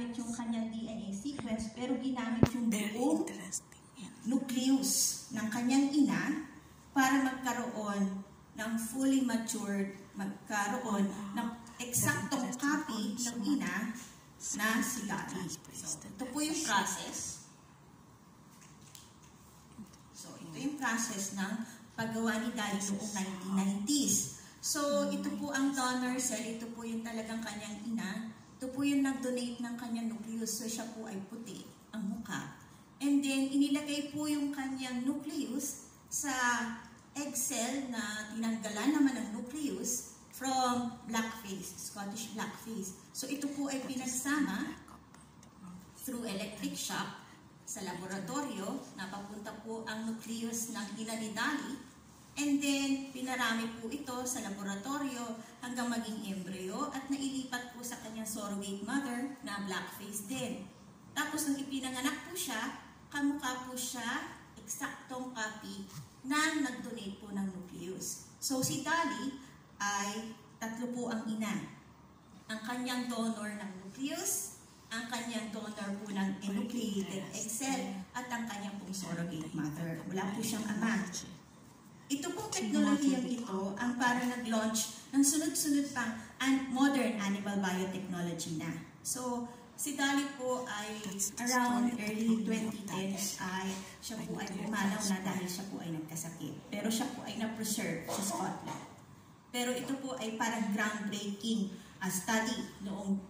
ginamit yung kanyang DNA sequence, pero ginamit yung buong nucleus ng kanyang ina para magkaroon ng fully matured, magkaroon ng eksaktong copy ng ina na si Gabi. So, ito po yung process. So, ito yung process ng paggawa ni Dali noong 1990s. So, ito po ang donor cell. Ito po yung talagang kanyang ina. Ito po yung nag-donate ng kanyang nucleus. So, siya po ay puti ang mukha. And then, inilagay po yung kanyang nucleus sa egg cell na tinanggalan naman ng nucleus from blackface, Scottish blackface. So, ito po ay pinagsama through electric shock sa laboratorio. Napapunta po ang nucleus ng ina ni Dali And then, pinarami po ito sa laboratorio hanggang maging embryo at nailipat po sa kanyang surrogate mother na blackface din. Tapos, nung ipinanganak po siya, kamukha po siya, eksaktong copy na nag-donate po ng nucleus. So, si Dali ay tatlo po ang ina. Ang kanyang donor ng nucleus, ang kanyang donor po ng enucleated egg cell, at ang kanyang pong surrogate mother. Wala po siyang ama. Ito pong ang para nag-launch ng sunod-sunod pang an modern animal biotechnology na. So, si Dali po ay around early 2010s ay siya po ay pumanaw na dahil siya po ay nagkasakit. Pero siya po ay na-preserve sa Scotland. Pero ito po ay parang groundbreaking uh, study noong panahon ng 1990.